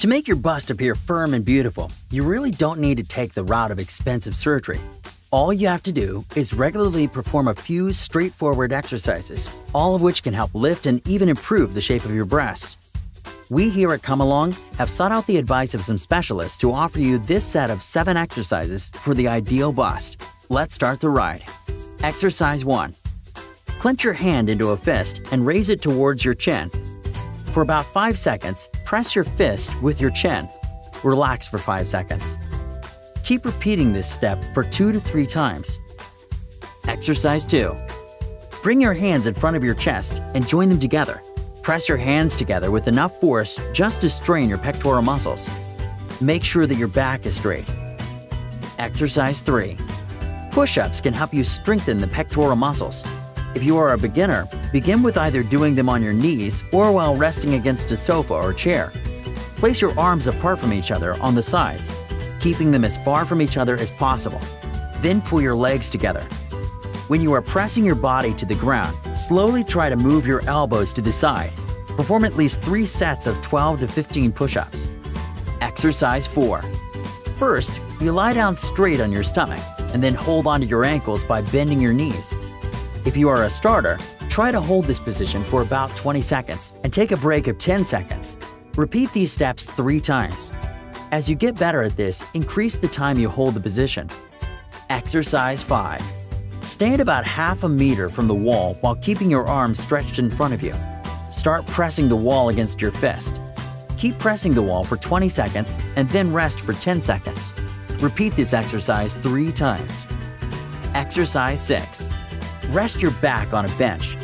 To make your bust appear firm and beautiful, you really don't need to take the route of expensive surgery. All you have to do is regularly perform a few straightforward exercises, all of which can help lift and even improve the shape of your breasts. We here at Come Along have sought out the advice of some specialists to offer you this set of 7 exercises for the ideal bust. Let's start the ride. Exercise 1. Clench your hand into a fist and raise it towards your chin for about 5 seconds, press your fist with your chin. Relax for 5 seconds. Keep repeating this step for 2 to 3 times. Exercise 2. Bring your hands in front of your chest and join them together. Press your hands together with enough force just to strain your pectoral muscles. Make sure that your back is straight. Exercise 3. Push-ups can help you strengthen the pectoral muscles. If you are a beginner, begin with either doing them on your knees or while resting against a sofa or chair. Place your arms apart from each other on the sides, keeping them as far from each other as possible. Then pull your legs together. When you are pressing your body to the ground, slowly try to move your elbows to the side. Perform at least 3 sets of 12 to 15 push-ups. Exercise 4. First, you lie down straight on your stomach and then hold onto your ankles by bending your knees. If you are a starter, try to hold this position for about 20 seconds and take a break of 10 seconds. Repeat these steps three times. As you get better at this, increase the time you hold the position. Exercise 5. Stand about half a meter from the wall while keeping your arms stretched in front of you. Start pressing the wall against your fist. Keep pressing the wall for 20 seconds and then rest for 10 seconds. Repeat this exercise three times. Exercise 6. Rest your back on a bench,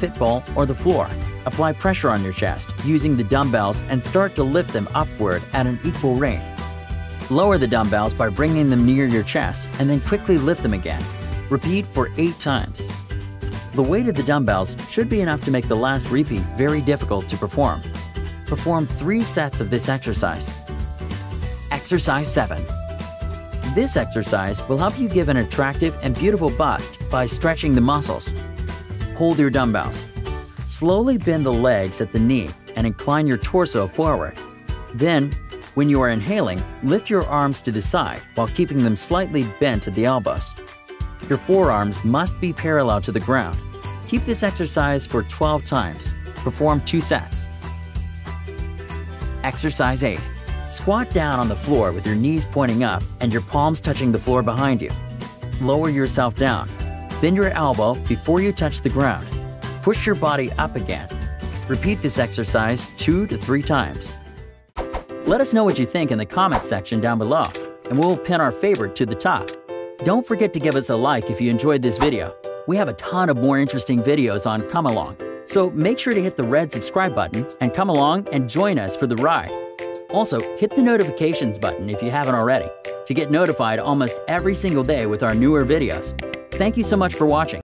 fitball, or the floor. Apply pressure on your chest using the dumbbells and start to lift them upward at an equal rate. Lower the dumbbells by bringing them near your chest and then quickly lift them again. Repeat for 8 times. The weight of the dumbbells should be enough to make the last repeat very difficult to perform. Perform 3 sets of this exercise. Exercise 7. This exercise will help you give an attractive and beautiful bust by stretching the muscles. Hold your dumbbells. Slowly bend the legs at the knee and incline your torso forward. Then, when you are inhaling, lift your arms to the side while keeping them slightly bent at the elbows. Your forearms must be parallel to the ground. Keep this exercise for 12 times. Perform two sets. Exercise 8. Squat down on the floor with your knees pointing up and your palms touching the floor behind you. Lower yourself down. Bend your elbow before you touch the ground. Push your body up again. Repeat this exercise two to three times. Let us know what you think in the comments section down below, and we'll pin our favorite to the top. Don't forget to give us a like if you enjoyed this video. We have a ton of more interesting videos on Come Along, so make sure to hit the red subscribe button and come along and join us for the ride. Also, hit the notifications button if you haven't already to get notified almost every single day with our newer videos. Thank you so much for watching.